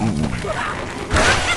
Mm-hmm.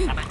Yeah.